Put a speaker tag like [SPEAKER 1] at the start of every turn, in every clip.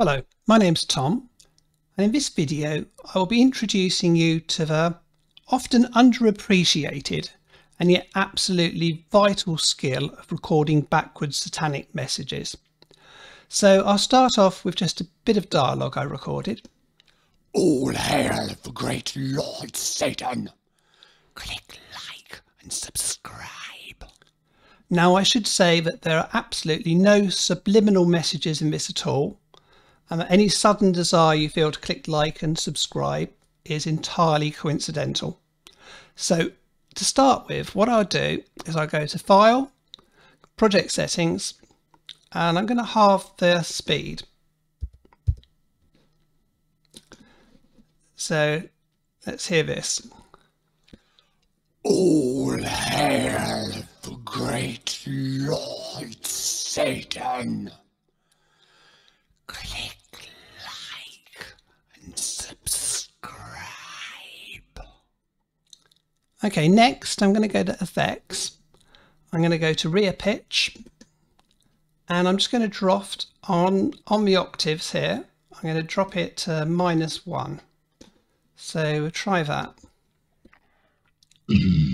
[SPEAKER 1] Hello, my name's Tom and in this video I will be introducing you to the often underappreciated and yet absolutely vital skill of recording backwards satanic messages. So I'll start off with just a bit of dialogue I recorded.
[SPEAKER 2] All hail the great Lord Satan. Click like and subscribe.
[SPEAKER 1] Now I should say that there are absolutely no subliminal messages in this at all and that any sudden desire you feel to click like and subscribe is entirely coincidental. So to start with, what I'll do is I'll go to File, Project Settings, and I'm going to halve the speed. So let's hear this.
[SPEAKER 2] All hail the great Lord Satan. Click like and subscribe.
[SPEAKER 1] Okay, next I'm going to go to Effects. I'm going to go to ReaPitch and I'm just going to draft on, on the octaves here. I'm going to drop it to minus one. So try that.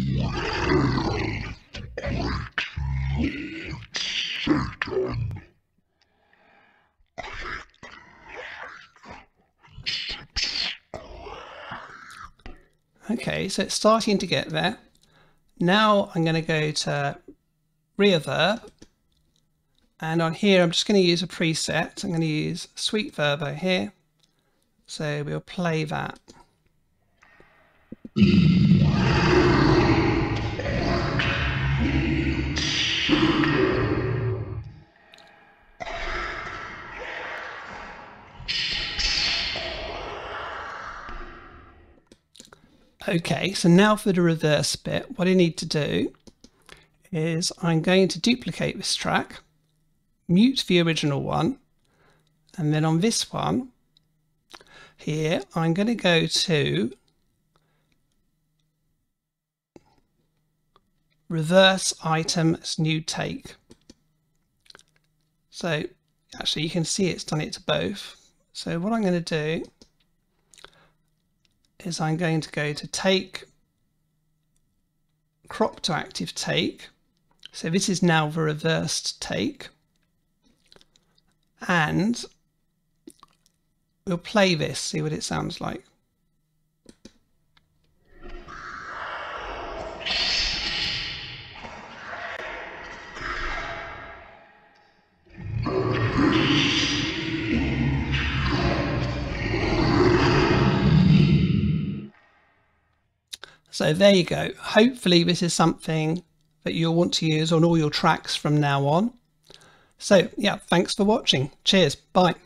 [SPEAKER 1] Okay, so it's starting to get there. Now I'm going to go to reverb. And on here, I'm just going to use a preset. I'm going to use Sweet Verb. Verbo here. So we'll play that. Okay, so now for the reverse bit, what I need to do is I'm going to duplicate this track, mute the original one, and then on this one here, I'm going to go to reverse item as new take. So actually you can see it's done it to both. So what I'm going to do is I'm going to go to take crop to active take. So this is now the reversed take. And we'll play this, see what it sounds like. So there you go. Hopefully this is something that you'll want to use on all your tracks from now on. So yeah, thanks for watching. Cheers. Bye.